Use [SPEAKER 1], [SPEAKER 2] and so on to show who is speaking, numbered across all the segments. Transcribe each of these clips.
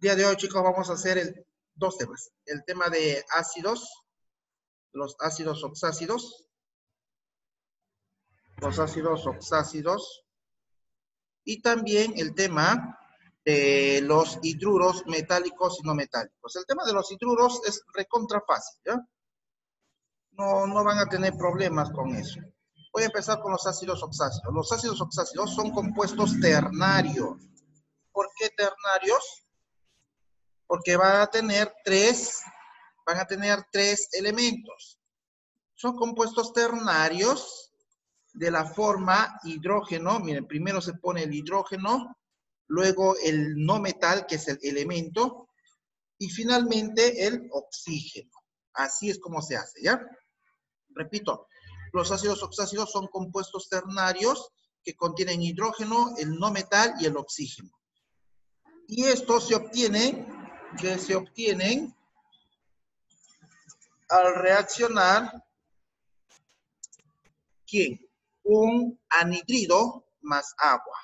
[SPEAKER 1] Día de hoy, chicos, vamos a hacer dos temas. El tema de ácidos, los ácidos oxácidos, los ácidos oxácidos, y también el tema de los hidruros metálicos y no metálicos. El tema de los hidruros es recontra fácil, ¿ya? No, no van a tener problemas con eso. Voy a empezar con los ácidos oxácidos. Los ácidos oxácidos son compuestos ternarios. ¿Por qué ternarios? Porque van a tener tres, van a tener tres elementos. Son compuestos ternarios de la forma hidrógeno. Miren, primero se pone el hidrógeno, luego el no metal, que es el elemento, y finalmente el oxígeno. Así es como se hace, ¿ya? Repito, los ácidos oxácidos son compuestos ternarios que contienen hidrógeno, el no metal y el oxígeno. Y estos se obtienen, que se obtienen al reaccionar, ¿quién? Un anhidrido más agua.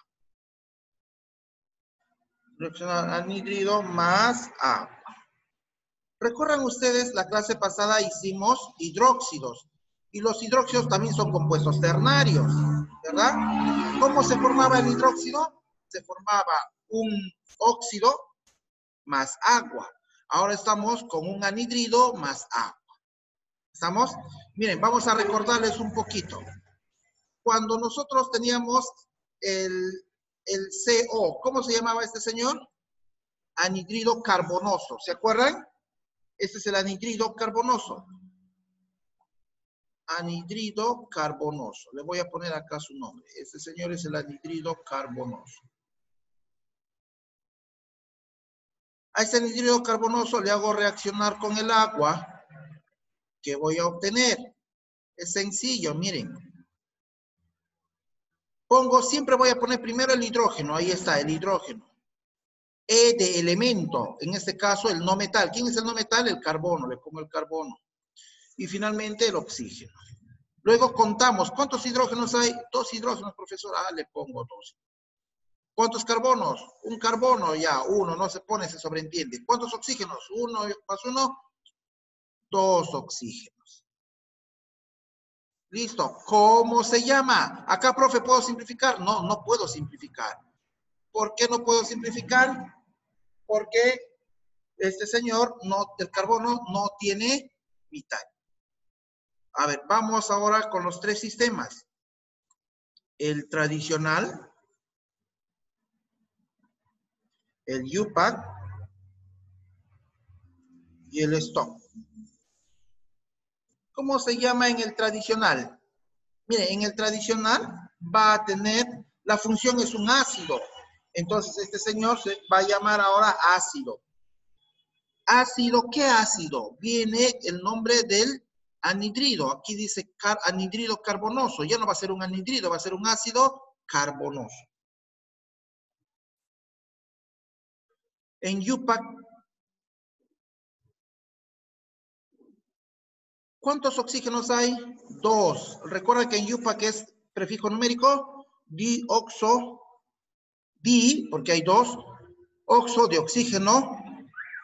[SPEAKER 1] Reaccionar anhidrido más agua. Recuerdan ustedes, la clase pasada hicimos hidróxidos y los hidróxidos también son compuestos ternarios, ¿verdad? ¿Cómo se formaba el hidróxido? Se formaba un óxido más agua. Ahora estamos con un anhidrido más agua. ¿Estamos? Miren, vamos a recordarles un poquito. Cuando nosotros teníamos el, el CO, ¿cómo se llamaba este señor? Anhidrido carbonoso. ¿Se acuerdan? Este es el anhidrido carbonoso anhidrido carbonoso. Le voy a poner acá su nombre. Este señor es el anhidrido carbonoso. A este anhidrido carbonoso le hago reaccionar con el agua. que voy a obtener? Es sencillo, miren. Pongo, siempre voy a poner primero el hidrógeno. Ahí está, el hidrógeno. E de elemento, en este caso el no metal. ¿Quién es el no metal? El carbono, le pongo el carbono y finalmente el oxígeno. Luego contamos, ¿cuántos hidrógenos hay? Dos hidrógenos, profesor. Ah, le pongo dos. ¿Cuántos carbonos? Un carbono, ya, uno, no se pone, se sobreentiende. ¿Cuántos oxígenos? Uno más uno, dos oxígenos. Listo. ¿Cómo se llama? Acá, profe, ¿puedo simplificar? No, no puedo simplificar. ¿Por qué no puedo simplificar? Porque este señor, no, el carbono no tiene mitad. A ver, vamos ahora con los tres sistemas. El tradicional, el UPAC y el stock. ¿Cómo se llama en el tradicional? Mire, en el tradicional va a tener, la función es un ácido. Entonces, este señor se va a llamar ahora ácido. Ácido, ¿qué ácido? Viene el nombre del anhidrido. Aquí dice anhidrido carbonoso. Ya no va a ser un anhidrido, va a ser un ácido carbonoso. En UPAC, ¿cuántos oxígenos hay? Dos. Recuerda que en UPAC es prefijo numérico, dioxo, di, porque hay dos, oxo de oxígeno.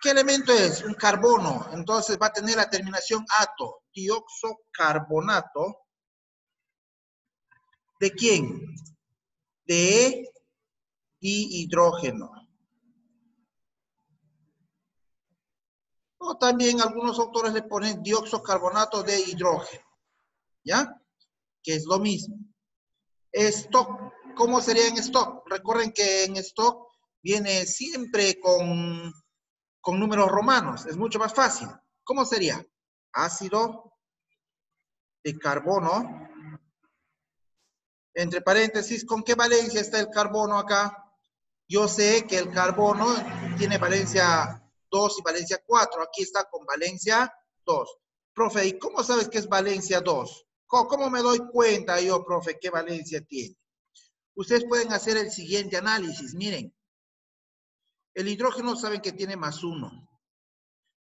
[SPEAKER 1] ¿Qué elemento es? Un carbono. Entonces va a tener la terminación ato dioxocarbonato. ¿De quién? De hidrógeno. También algunos autores le ponen dioxocarbonato de hidrógeno. ¿Ya? Que es lo mismo. Stock. ¿Cómo sería en stock? Recuerden que en stock viene siempre con, con números romanos. Es mucho más fácil. ¿Cómo sería? ácido de carbono. Entre paréntesis, ¿con qué valencia está el carbono acá? Yo sé que el carbono tiene valencia 2 y valencia 4. Aquí está con valencia 2. Profe, ¿y cómo sabes que es valencia 2? ¿Cómo, me doy cuenta yo, profe, qué valencia tiene? Ustedes pueden hacer el siguiente análisis. Miren, el hidrógeno saben que tiene más 1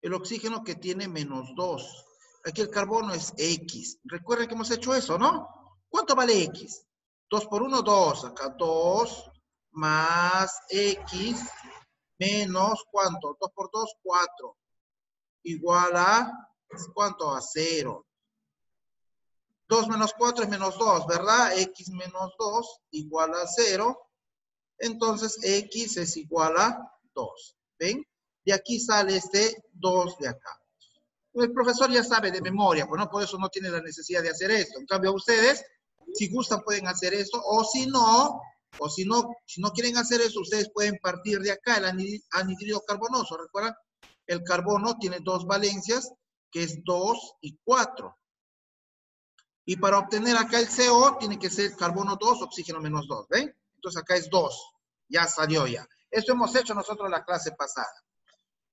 [SPEAKER 1] el oxígeno que tiene menos 2. Aquí el carbono es X. Recuerden que hemos hecho eso, ¿no? ¿Cuánto vale X? 2 por 1, 2. Acá 2 más X menos ¿cuánto? 2 por 2, 4. Igual a, ¿cuánto? A 0. 2 menos 4 es menos 2, ¿verdad? X menos 2 igual a 0. Entonces, X es igual a 2. ¿Ven? De aquí sale este 2 de acá. El profesor ya sabe de memoria, pues no, por eso no tiene la necesidad de hacer esto. En cambio, ustedes, si gustan, pueden hacer esto, o si no, o si no, si no quieren hacer eso, ustedes pueden partir de acá el anhidrido carbonoso. ¿Recuerdan? El carbono tiene dos valencias, que es 2 y 4. Y para obtener acá el CO, tiene que ser carbono 2, oxígeno menos 2, ¿ven? Entonces acá es 2, ya salió ya. Eso hemos hecho nosotros la clase pasada.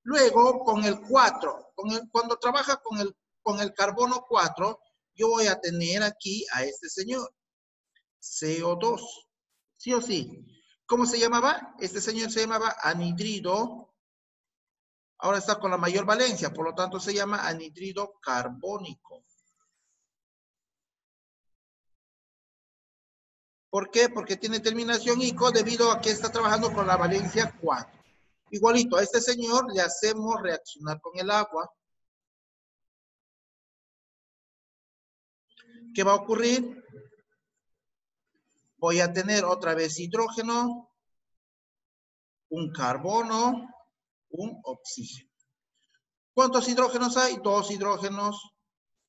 [SPEAKER 1] Luego, con el 4, cuando trabaja con el, con el carbono 4, yo voy a tener aquí a este señor, CO2, sí o sí. ¿Cómo se llamaba? Este señor se llamaba anhidrido, ahora está con la mayor valencia, por lo tanto se llama anhidrido carbónico. ¿Por qué? Porque tiene terminación ICO debido a que está trabajando con la valencia 4. Igualito, a este señor le hacemos reaccionar con el agua. ¿Qué va a ocurrir? Voy a tener otra vez hidrógeno, un carbono, un oxígeno. ¿Cuántos hidrógenos hay? Dos hidrógenos.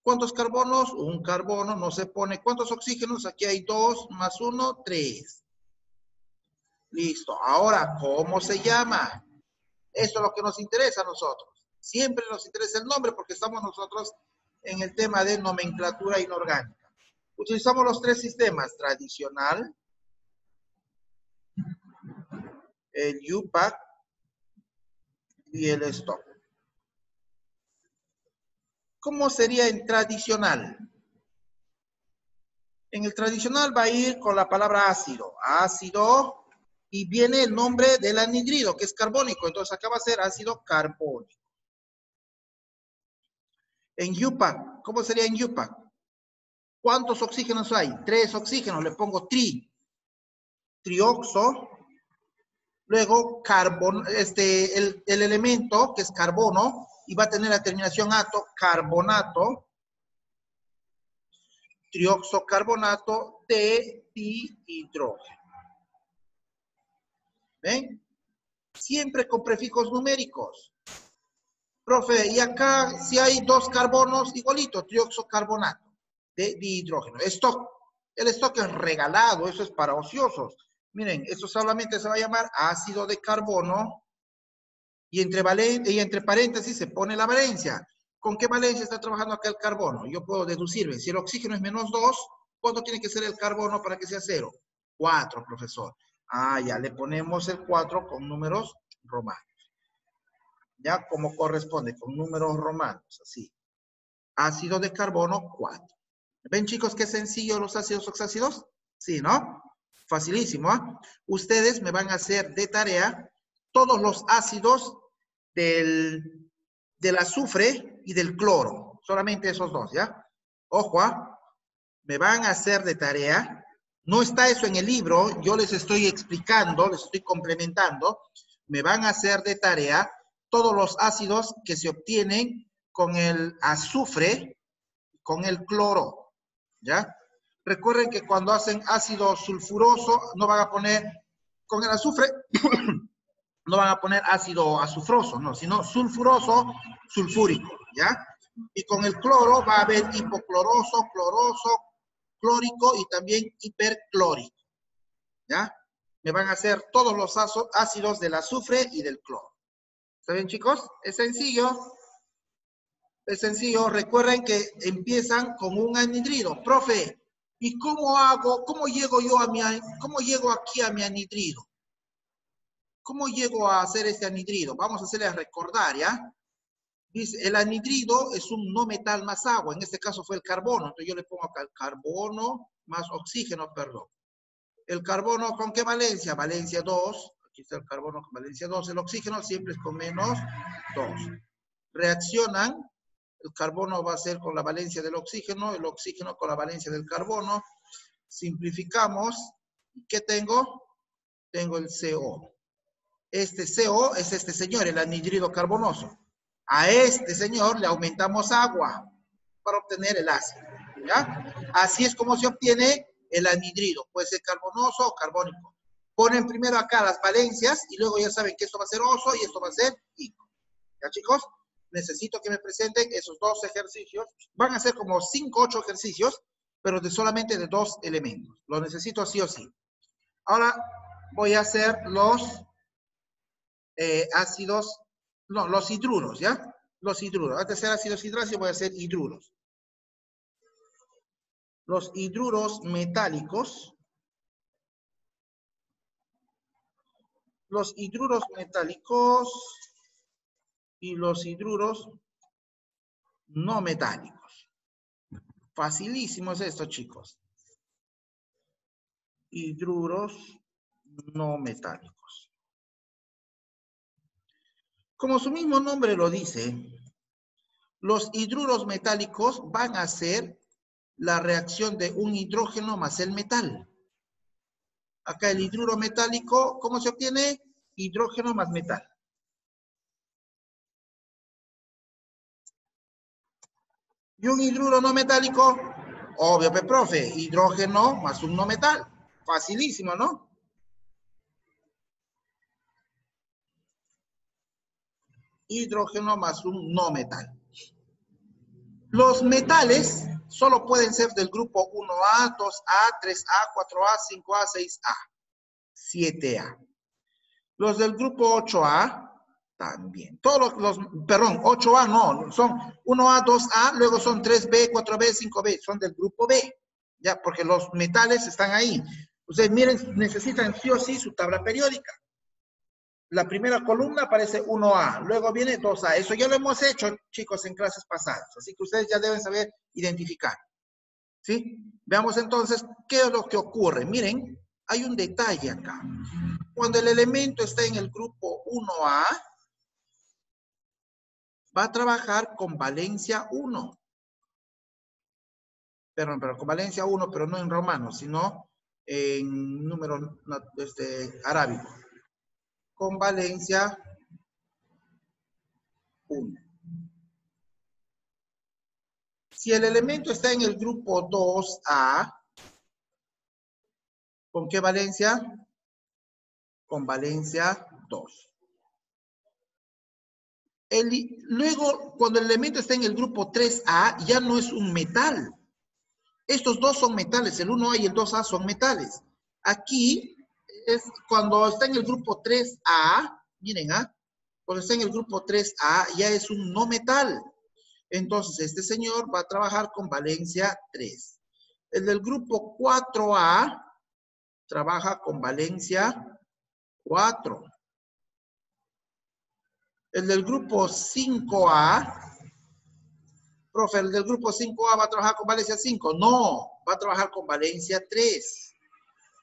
[SPEAKER 1] ¿Cuántos carbonos? Un carbono, no se pone. ¿Cuántos oxígenos? Aquí hay dos más uno, tres. Listo. Ahora, ¿cómo se llama? Esto es lo que nos interesa a nosotros. Siempre nos interesa el nombre porque estamos nosotros en el tema de nomenclatura inorgánica. Utilizamos los tres sistemas, tradicional, el UPAC y el stock. ¿Cómo sería en tradicional? En el tradicional va a ir con la palabra ácido. Ácido y viene el nombre del anhidrido, que es carbónico. Entonces acá va a ser ácido carbónico. En yupa, ¿cómo sería en yupa? ¿Cuántos oxígenos hay? Tres oxígenos, le pongo tri. Trioxo. Luego, carbon, este, el, el elemento, que es carbono, y va a tener la terminación ato, carbonato, trioxocarbonato de dihidrógeno. ¿Ven? Siempre con prefijos numéricos. Profe, y acá si hay dos carbonos, igualito, trioxocarbonato de dihidrógeno. Stock. El stock es regalado, eso es para ociosos. Miren, esto solamente se va a llamar ácido de carbono y entre, y entre paréntesis se pone la valencia. ¿Con qué valencia está trabajando acá el carbono? Yo puedo deducirme. Si el oxígeno es menos 2, ¿cuánto tiene que ser el carbono para que sea cero? 4, profesor. Ah, ya le ponemos el 4 con números romanos. Ya como corresponde, con números romanos, así. Ácido de carbono, 4. ¿Ven, chicos, qué sencillo los ácidos oxácidos? Sí, ¿no? Facilísimo, ¿ah? Ustedes me van a hacer de tarea todos los ácidos del, del azufre y del cloro. Solamente esos dos, ¿ya? Ojo, ¿ah? me van a hacer de tarea. No está eso en el libro, yo les estoy explicando, les estoy complementando. Me van a hacer de tarea todos los ácidos que se obtienen con el azufre, con el cloro, ¿ya? Recuerden que cuando hacen ácido sulfuroso, no van a poner con el azufre, no van a poner ácido azufroso, no, sino sulfuroso, sulfúrico, ¿ya? Y con el cloro va a haber hipocloroso, cloroso, clórico y también hiperclórico, ¿ya? Me van a hacer todos los ácidos del azufre y del cloro. ¿Está bien, chicos? Es sencillo. Es sencillo. Recuerden que empiezan con un anhidrido. Profe, ¿y cómo hago, cómo llego yo a mi, cómo llego aquí a mi anhidrido? ¿Cómo llego a hacer este anhidrido? Vamos a hacerle a recordar, ¿ya? Dice, el anhidrido es un no metal más agua. En este caso fue el carbono. Entonces yo le pongo acá el carbono más oxígeno, perdón. El carbono con qué valencia? Valencia 2. Aquí está el carbono con valencia 2. El oxígeno siempre es con menos 2. Reaccionan. El carbono va a ser con la valencia del oxígeno, el oxígeno con la valencia del carbono. Simplificamos. ¿Qué tengo? Tengo el CO. Este CO es este señor, el anhidrido carbonoso. A este señor le aumentamos agua para obtener el ácido. ¿ya? Así es como se obtiene el anhidrido. Puede ser carbonoso o carbónico. Ponen primero acá las valencias y luego ya saben que esto va a ser oso y esto va a ser ico. ¿Ya chicos? Necesito que me presenten esos dos ejercicios. Van a ser como 5, 8 ejercicios, pero de solamente de dos elementos. Lo necesito sí o sí. Ahora voy a hacer los eh, ácidos, no, los hidruros, ¿ya? Los hidruros. Antes de hacer ácidos hidráulicos voy a hacer hidruros. Los hidruros metálicos. Los hidruros metálicos y los hidruros no metálicos. Facilísimo es esto, chicos. Hidruros no metálicos. Como su mismo nombre lo dice, los hidruros metálicos van a ser la reacción de un hidrógeno más el metal. Acá el hidruro metálico, ¿cómo se obtiene? Hidrógeno más metal. Y un hidruro no metálico, obvio, profe, hidrógeno más un no metal. Facilísimo, ¿no? hidrógeno más un no metal. Los metales solo pueden ser del grupo 1A, 2A, 3A, 4A, 5A, 6A, 7A. Los del grupo 8A también. Todos los, perdón, 8A no, son 1A, 2A, luego son 3B, 4B, 5B, son del grupo B. Ya, porque los metales están ahí. Ustedes miren, necesitan sí o sí su tabla periódica la primera columna aparece 1A, luego viene 2A. Eso ya lo hemos hecho, chicos, en clases pasadas. Así que ustedes ya deben saber identificar. ¿Sí? Veamos entonces qué es lo que ocurre. Miren, hay un detalle acá. Cuando el elemento está en el grupo 1A, va a trabajar con valencia 1. Perdón, pero con valencia 1, pero no en romano, sino en número este, arábico con valencia 1. Si el elemento está en el grupo 2A, ¿con qué valencia? Con valencia 2. Luego, cuando el elemento está en el grupo 3A, ya no es un metal. Estos dos son metales, el 1A y el 2A son metales. Aquí es cuando está en el grupo 3A, miren, ¿ah? Cuando está en el grupo 3A ya es un no metal. Entonces, este señor va a trabajar con valencia 3. El del grupo 4A trabaja con valencia 4. El del grupo 5A, profe, el del grupo 5A va a trabajar con valencia 5. No, va a trabajar con valencia 3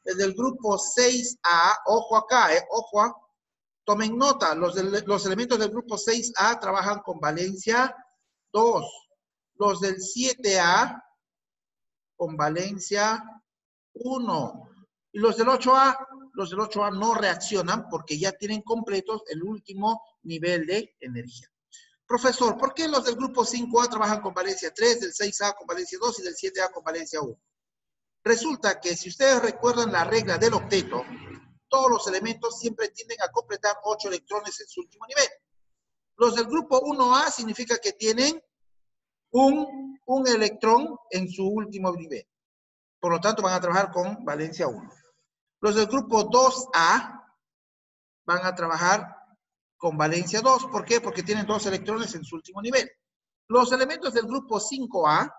[SPEAKER 1] el del grupo 6A, ojo acá, eh, ojo, tomen nota, los, los elementos del grupo 6A trabajan con valencia 2. Los del 7A con valencia 1. Y los del 8A, los del 8A no reaccionan porque ya tienen completos el último nivel de energía. Profesor, ¿por qué los del grupo 5A trabajan con valencia 3, del 6A con valencia 2 y del 7A con valencia 1? Resulta que si ustedes recuerdan la regla del octeto, todos los elementos siempre tienden a completar 8 electrones en su último nivel. Los del grupo 1A significa que tienen un, un electrón en su último nivel. Por lo tanto, van a trabajar con valencia 1. Los del grupo 2A van a trabajar con valencia 2. ¿Por qué? Porque tienen dos electrones en su último nivel. Los elementos del grupo 5A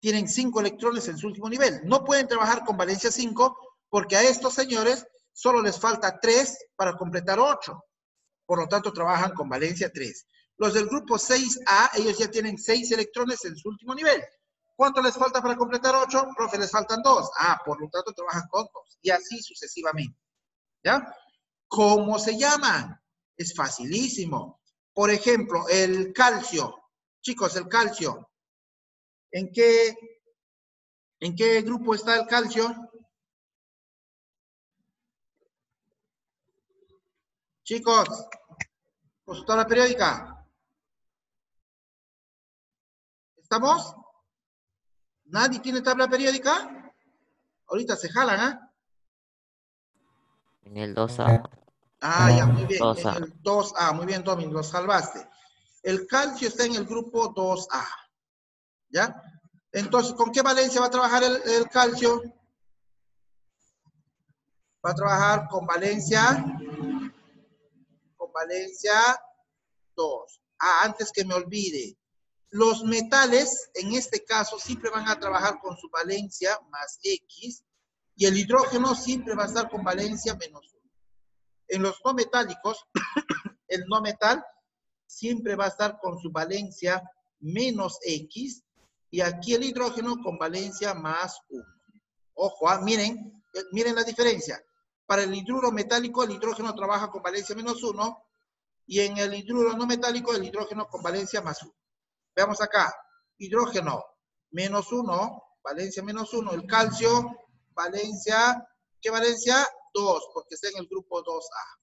[SPEAKER 1] tienen cinco electrones en su último nivel. No pueden trabajar con valencia 5 porque a estos señores solo les falta 3 para completar 8. Por lo tanto, trabajan con valencia 3. Los del grupo 6A, ellos ya tienen 6 electrones en su último nivel. ¿Cuánto les falta para completar 8? Profe, les faltan 2. Ah, por lo tanto, trabajan con 2. Y así sucesivamente. ¿Ya? ¿Cómo se llaman? Es facilísimo. Por ejemplo, el calcio. Chicos, el calcio. ¿En qué, ¿En qué grupo está el calcio? Chicos, consultora periódica. ¿Estamos? ¿Nadie tiene tabla periódica? Ahorita se jalan, ¿ah?
[SPEAKER 2] En el 2A.
[SPEAKER 1] Ah, ya, muy bien.
[SPEAKER 2] 2A.
[SPEAKER 1] En el 2A, muy bien, Tommy, lo salvaste. El calcio está en el grupo 2A. ¿Ya? Entonces, ¿con qué valencia va a trabajar el, el calcio? Va a trabajar con valencia, con valencia 2. Ah, antes que me olvide. Los metales, en este caso, siempre van a trabajar con su valencia más X y el hidrógeno siempre va a estar con valencia menos 1. En los no metálicos, el no metal siempre va a estar con su valencia menos X y aquí el hidrógeno con valencia más 1. Ojo, ah, miren, eh, miren la diferencia. Para el hidruro metálico, el hidrógeno trabaja con valencia menos 1 y en el hidruro no metálico, el hidrógeno con valencia más 1. Veamos acá, hidrógeno menos 1, valencia menos 1, el calcio, valencia, ¿qué valencia? 2, porque está en el grupo 2A.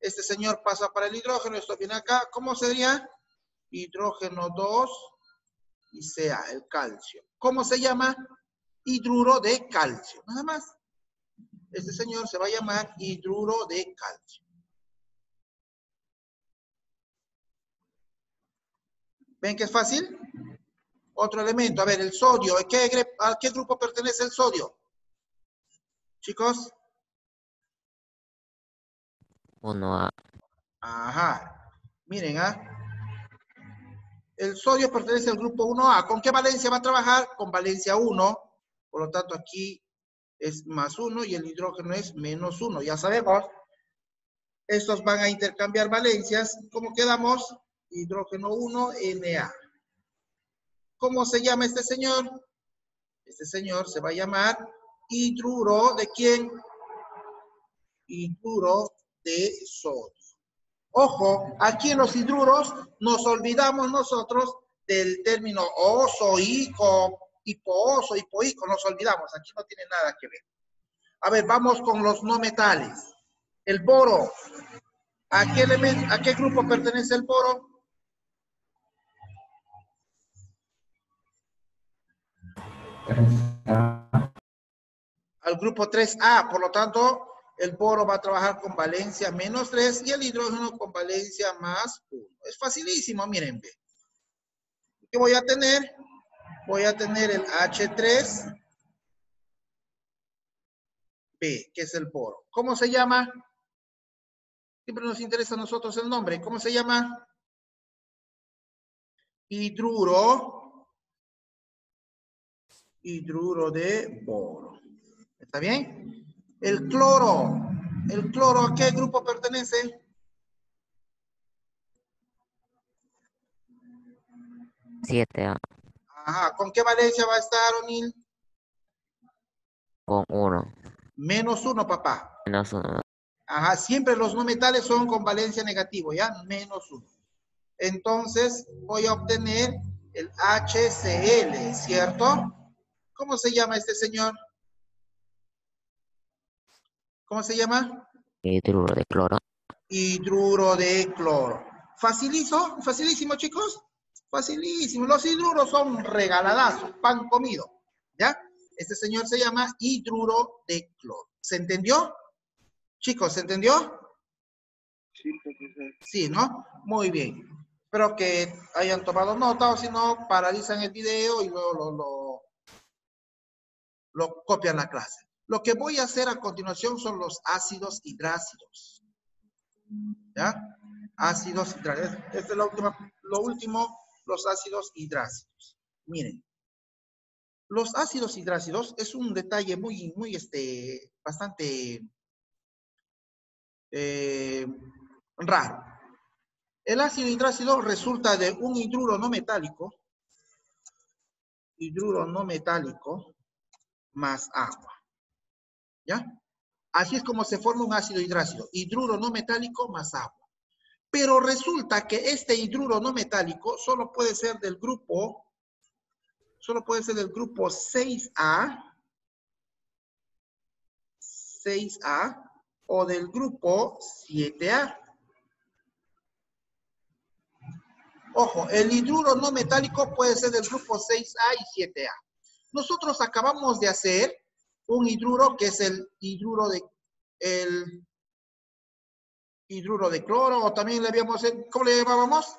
[SPEAKER 1] Este señor pasa para el hidrógeno, esto viene acá, ¿cómo sería? Hidrógeno 2 y sea el calcio. ¿Cómo se llama? Hidruro de calcio, nada más. Este señor se va a llamar hidruro de calcio. ¿Ven que es fácil? Otro elemento. A ver, el sodio. ¿A qué, a grupo pertenece el sodio? Chicos.
[SPEAKER 2] 1A.
[SPEAKER 1] Ajá. Miren, ¿ah? El sodio pertenece al grupo 1A. ¿Con qué valencia va a trabajar? Con valencia 1. Por lo tanto, aquí es más 1 y el hidrógeno es menos 1. Ya sabemos. Estos van a intercambiar valencias. ¿Cómo quedamos? Hidrógeno 1, Na. ¿Cómo se llama este señor? Este señor se va a llamar hidruro de quién? Hidruro de sodio. Ojo, aquí en los hidruros nos olvidamos nosotros del término oso, ico, hipooso, hipoico, nos olvidamos, aquí no tiene nada que ver. A ver, vamos con los no metales. El boro. ¿A qué, a qué grupo pertenece el boro? Al grupo 3A, por lo tanto, el boro va a trabajar con valencia menos 3 y el hidrógeno con valencia más 1. Es facilísimo, miren. ¿Qué voy a tener? Voy a tener el H3B, que es el boro. ¿Cómo se llama? Siempre nos interesa a nosotros el nombre. ¿Cómo se llama? Hidruro. Hidruro de boro. ¿Está bien? El cloro. ¿El cloro a qué grupo pertenece?
[SPEAKER 2] Siete a
[SPEAKER 1] Ajá. ¿Con qué valencia va a estar, O'Neill?
[SPEAKER 2] con 1.
[SPEAKER 1] Menos uno, papá.
[SPEAKER 2] Menos 1.
[SPEAKER 1] Ajá. Siempre los no metales son con valencia negativo, ¿ya? Menos uno. Entonces, voy a obtener el HCl, ¿cierto? ¿Cómo se llama este señor? ¿Cómo se llama?
[SPEAKER 2] Hidruro de cloro.
[SPEAKER 1] hidruro de cloro. ¿Facilito? ¿Facilísimo, chicos? Facilísimo. Los hidruros son regaladazos, pan comido. ¿Ya? Este señor se llama hidruro de cloro. ¿Se entendió? Chicos, ¿se entendió?
[SPEAKER 3] Sí, profesor.
[SPEAKER 1] Sí, ¿no? Muy bien. Espero que hayan tomado nota o si no, paralizan el video y luego lo, lo, lo copian la clase. Lo que voy a hacer a continuación son los ácidos hidrácidos. ¿Ya? Ácidos hidrácidos. Este es lo último, lo último, los ácidos hidrácidos. Miren. Los ácidos hidrácidos es un detalle muy, muy, este, bastante eh, raro. El ácido hidrácido resulta de un hidruro no metálico, hidruro no metálico, más agua. ¿Ya? Así es como se forma un ácido hidrácido, hidruro no metálico más agua. Pero resulta que este hidruro no metálico solo puede ser del grupo, solo puede ser del grupo 6A, 6A o del grupo 7A. Ojo, el hidruro no metálico puede ser del grupo 6A y 7A. Nosotros acabamos de hacer un hidruro que es el hidruro de el hidruro de cloro o también le habíamos ¿cómo le llamábamos?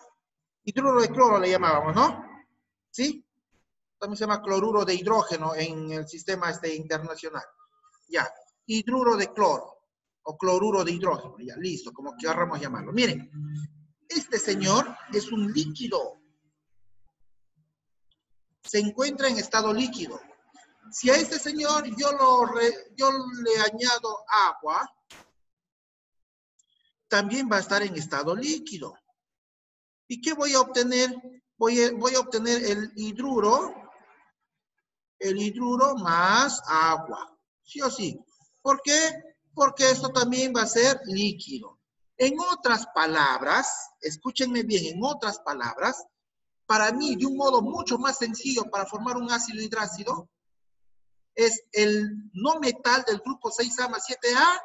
[SPEAKER 1] Hidruro de cloro le llamábamos, ¿no? ¿Sí? También se llama cloruro de hidrógeno en el sistema este internacional. Ya, hidruro de cloro o cloruro de hidrógeno, ya, listo, como queramos llamarlo. Miren, este señor es un líquido. Se encuentra en estado líquido. Si a este señor yo, lo le añado agua, también va a estar en estado líquido. ¿Y qué voy a obtener? Voy a obtener el hidruro, el hidruro más agua. ¿Sí o sí? ¿Por qué? Porque esto también va a ser líquido. En otras palabras, escúchenme bien, en otras palabras, para mí, de un modo mucho más sencillo para formar un ácido hidrácido, es el no metal del grupo 6A más 7A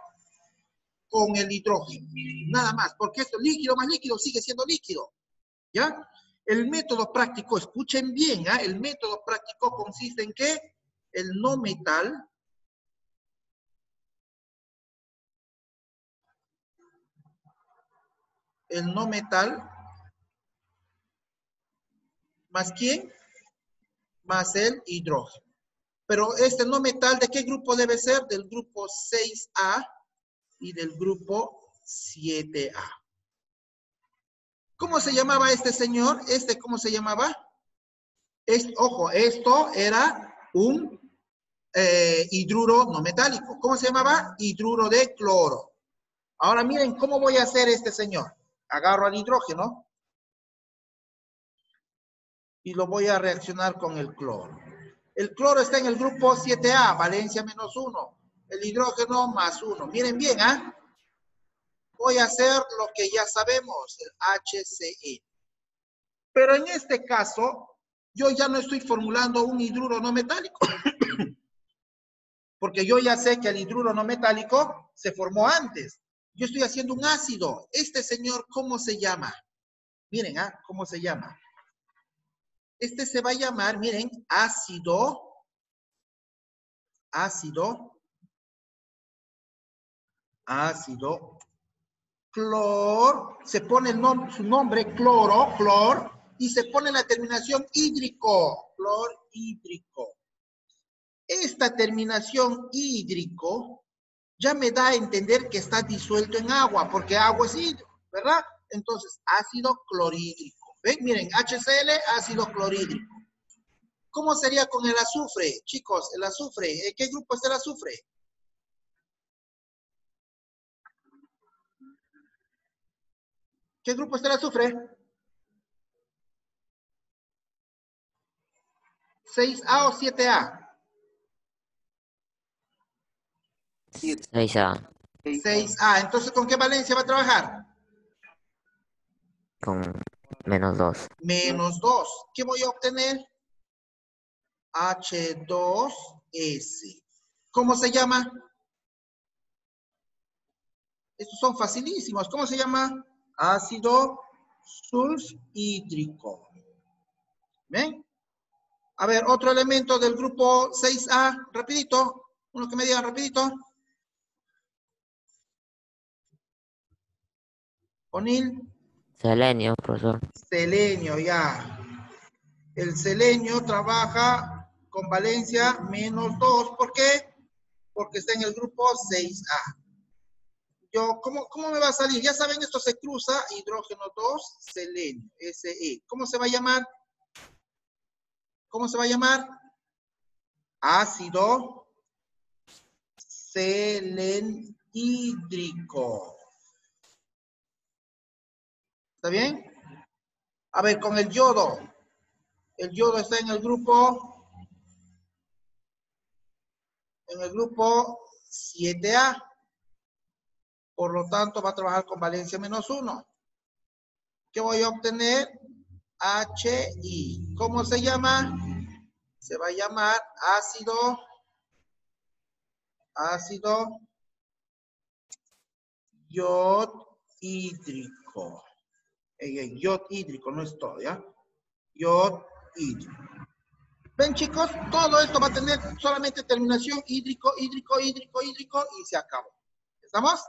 [SPEAKER 1] con el hidrógeno. Nada más, porque esto líquido más líquido sigue siendo líquido. ¿Ya? El método práctico, escuchen bien, ¿ah? el método práctico consiste en que el no metal el no metal más quién? Más el hidrógeno. Pero este no metal, ¿de qué grupo debe ser? Del grupo 6A y del grupo 7A. ¿Cómo se llamaba este señor? ¿Este cómo se llamaba? Ojo, esto era un eh, hidruro no metálico. ¿Cómo se llamaba? Hidruro de cloro. Ahora miren cómo voy a hacer este señor. Agarro al hidrógeno y lo voy a reaccionar con el cloro. El cloro está en el grupo 7A, valencia menos 1. El hidrógeno más 1. Miren bien, ¿ah? Voy a hacer lo que ya sabemos, el HCE. Pero en este caso, yo ya no estoy formulando un hidruro no metálico. Porque yo ya sé que el hidruro no metálico se formó antes. Yo estoy haciendo un ácido. Este señor, ¿cómo se llama? Miren, ¿ah? ¿Cómo se llama? Este se va a llamar, miren, ácido, ácido, ácido, clor, se pone su nombre, cloro, clor, y se pone la terminación hídrico, clor hídrico. Esta terminación hídrico ya me da a entender que está disuelto en agua, porque agua es hídrico, ¿verdad? Entonces, ácido clorhídrico. ¿Ven? Miren, HCl, ácido clorhídrico. ¿Cómo sería con el azufre? Chicos, el azufre, ¿en qué grupo está el azufre? ¿Qué grupo está el azufre? 6A o 7A?
[SPEAKER 2] 6A.
[SPEAKER 1] 6A. Entonces, ¿con qué valencia va a trabajar?
[SPEAKER 2] Con Menos 2.
[SPEAKER 1] Menos 2. ¿Qué voy a obtener? H2S. ¿Cómo se llama? Estos son facilísimos. ¿Cómo se llama? Ácido sulfhídrico. ¿Ven? A ver, otro elemento del grupo 6A. Rapidito. Uno que me diga rapidito. O'Neill.
[SPEAKER 2] Selenio, profesor.
[SPEAKER 1] Selenio, ya. El selenio trabaja con valencia menos 2. ¿Por qué? Porque está en el grupo 6A. Yo, ¿cómo, ¿Cómo me va a salir? Ya saben, esto se cruza, hidrógeno 2, selenio, SE. ¿Cómo se va a llamar? ¿Cómo se va a llamar? Ácido selenhídrico. ¿Está bien? A ver, con el yodo. El yodo está en el grupo, en el grupo 7A. Por lo tanto, va a trabajar con valencia menos 1. ¿Qué voy a obtener? HI. ¿Cómo se llama? Se va a llamar ácido, ácido Yod ey, Yod hídrico, no es todo, ¿ya? Yod hídrico. ¿Ven, chicos? Todo esto va a tener solamente terminación hídrico, hídrico, hídrico, hídrico y se acabó. ¿Estamos?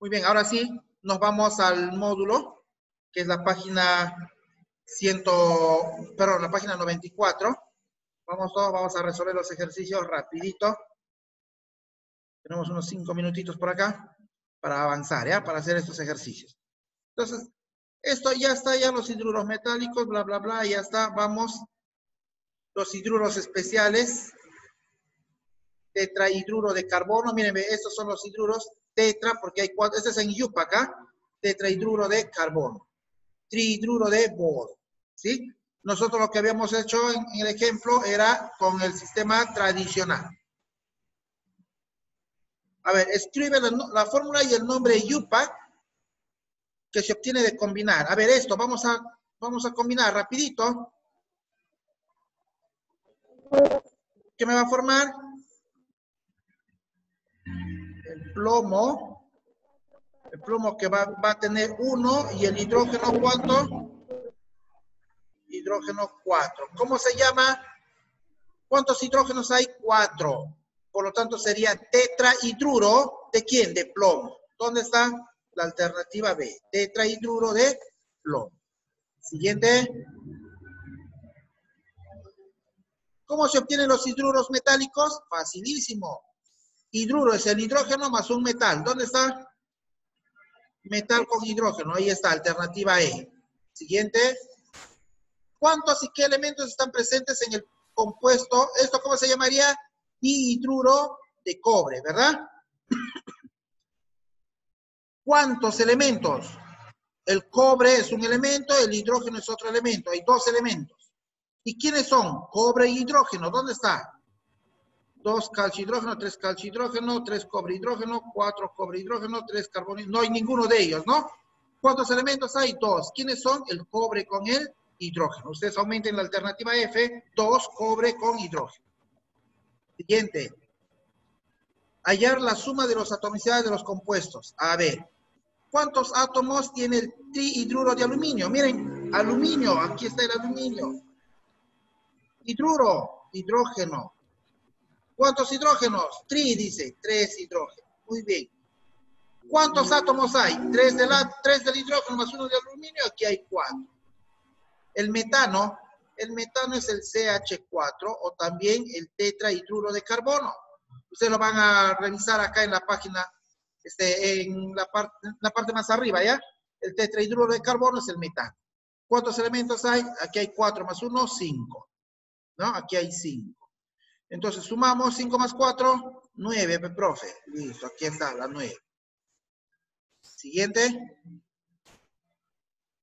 [SPEAKER 1] Muy bien, ahora sí, nos vamos al módulo, que es la página 100, perdón, la página 94. Vamos todos, vamos a resolver los ejercicios rapidito. Tenemos unos cinco minutitos por acá para avanzar, ¿ya? Para hacer estos ejercicios. Entonces, esto ya está, ya los hidruros metálicos, bla, bla, bla, ya está. Vamos, los hidruros especiales. Tetrahidruro de carbono. Miren, estos son los hidruros tetra, porque hay cuatro. Este es en yupa acá. Tetrahidruro de carbono. Trihidruro de boro. ¿Sí? Nosotros lo que habíamos hecho en, el ejemplo era con el sistema tradicional. A ver, escribe la, la fórmula y el nombre yupa que se obtiene de combinar. A ver, esto, vamos a, vamos a combinar rapidito. ¿Qué me va a formar? El plomo. El plomo que va, va a tener uno y el hidrógeno, ¿cuánto? Hidrógeno 4. ¿Cómo se llama? ¿Cuántos hidrógenos hay? Cuatro. Por lo tanto, sería tetrahidruro. ¿De quién? De plomo. ¿Dónde está? La alternativa B. Tetrahidruro de plomo. Siguiente. ¿Cómo se obtienen los hidruros metálicos? Facilísimo. Hidruro es el hidrógeno más un metal. ¿Dónde está? Metal con hidrógeno. Ahí está, alternativa E. Siguiente. ¿Cuántos y qué elementos están presentes en el compuesto? ¿Esto cómo se llamaría? Dihidruro de cobre, ¿verdad? ¿Cuántos elementos? El cobre es un elemento, el hidrógeno es otro elemento. Hay dos elementos. ¿Y quiénes son? Cobre y hidrógeno. ¿Dónde está? Dos calcio hidrógeno, tres calcio hidrógeno, tres cobre hidrógeno, cuatro cobre hidrógeno, tres carbono. No hay ninguno de ellos, ¿no? ¿Cuántos elementos hay? Dos. ¿Quiénes son? El cobre con el hidrógeno. Ustedes aumenten la alternativa F, dos cobre con hidrógeno. Siguiente. Hallar la suma de las atomicidades de los compuestos. A ver. ¿Cuántos átomos tiene el trihidruro de aluminio? Miren, aluminio, aquí está el aluminio. Hidruro, hidrógeno. ¿Cuántos hidrógenos? Tri, dice, tres hidrógenos. Muy bien. ¿Cuántos átomos hay? Tres, de la, tres del hidrógeno más uno de aluminio, aquí hay cuatro. El metano, el metano es el CH4 o también el tetrahidruro de carbono. Ustedes lo van a revisar acá en la página, este, en la, parte, la parte más arriba, ¿ya? El tetrahidruro de carbono es el metano. ¿Cuántos elementos hay? Aquí hay cuatro más uno, cinco. ¿No? Aquí hay cinco. Entonces sumamos 5 más 4, 9, profe. Listo, aquí está la 9. Siguiente.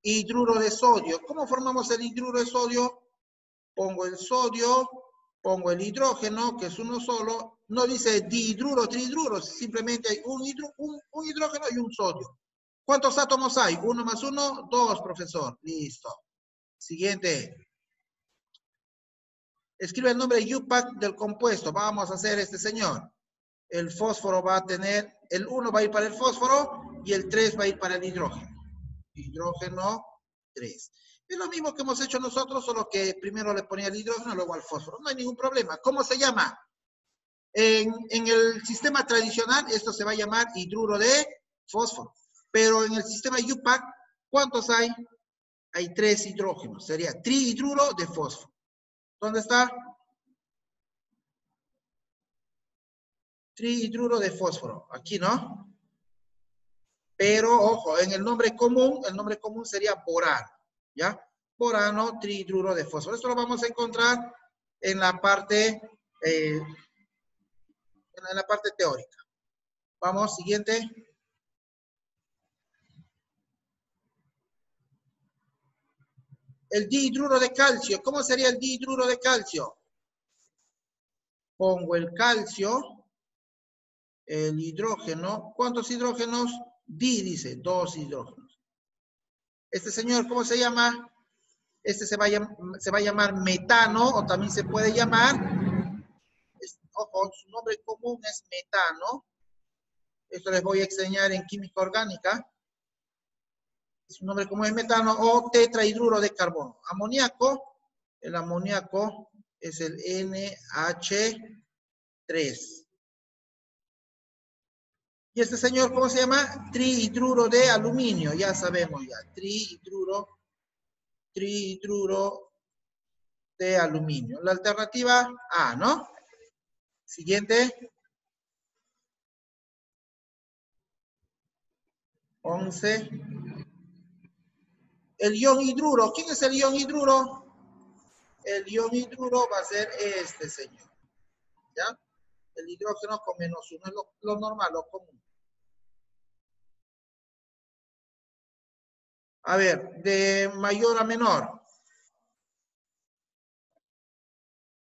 [SPEAKER 1] Hidruro de sodio. ¿Cómo formamos el hidruro de sodio? Pongo el sodio, pongo el hidrógeno, que es uno solo. No dice dihidruro, trihidruro, simplemente hay un, hidro, un, un hidrógeno y un sodio. ¿Cuántos átomos hay? Uno más uno, dos, profesor. Listo. Siguiente. Escribe el nombre UPAC del compuesto. Vamos a hacer este señor. El fósforo va a tener, el 1 va a ir para el fósforo y el 3 va a ir para el hidrógeno. Hidrógeno 3. Es lo mismo que hemos hecho nosotros, solo que primero le ponía el hidrógeno, luego al fósforo. No hay ningún problema. ¿Cómo se llama? En, el sistema tradicional, esto se va a llamar hidruro de fósforo. Pero en el sistema UPAC, ¿cuántos hay? Hay tres hidrógenos. Sería trihidruro de fósforo. ¿Dónde está? Trihidruro de fósforo. Aquí, ¿no? Pero, ojo, en el nombre común, el nombre común sería borano. ¿Ya? Borano, trihidruro de fósforo. Esto lo vamos a encontrar en la parte, eh, en la parte teórica. Vamos, siguiente. El dihidruro de calcio. ¿Cómo sería el dihidruro de calcio? Pongo el calcio, el hidrógeno. ¿Cuántos hidrógenos? Di dice, dos hidrógenos. Este señor, ¿cómo se llama? Este se va a, se va a llamar metano o también se puede llamar, ojo, su nombre común es metano. Esto les voy a enseñar en química orgánica. Es un nombre como es metano o tetrahidruro de carbono. Amoníaco, el amoníaco es el NH3. Y este señor, ¿cómo se llama? Trihidruro de aluminio, ya sabemos ya. Trihidruro, trihidruro de aluminio. La alternativa A, ¿no? Siguiente. 11. El ion hidruro. ¿Quién es el ion hidruro? El ion hidruro va a ser este señor. ¿Ya? El hidrógeno con menos uno es lo, lo normal, lo común. A ver, de mayor a menor.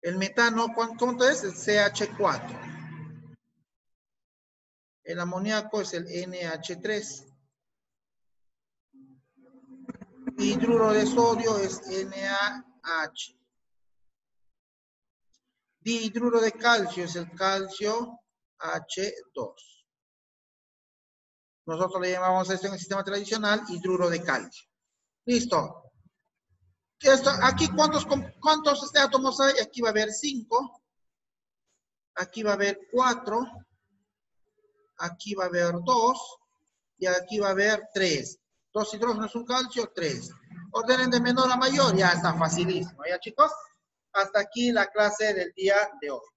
[SPEAKER 1] El metano, ¿cuánto es? El CH4. El amoníaco es el NH3. Hidruro de sodio es NaH. Dihidruro de calcio es el calcio H2. Nosotros le llamamos esto en el sistema tradicional hidruro de calcio. Listo. Esto, aquí, ¿cuántos, ¿cuántos este átomos hay? Aquí va a haber 5. Aquí va a haber 4. Aquí va a haber 2. Y aquí va a haber 3. Dos hidrógenos, un calcio, 3. Ordenen de menor a mayor, ya está facilísimo. ¿Ya, chicos? Hasta aquí la clase del día de hoy.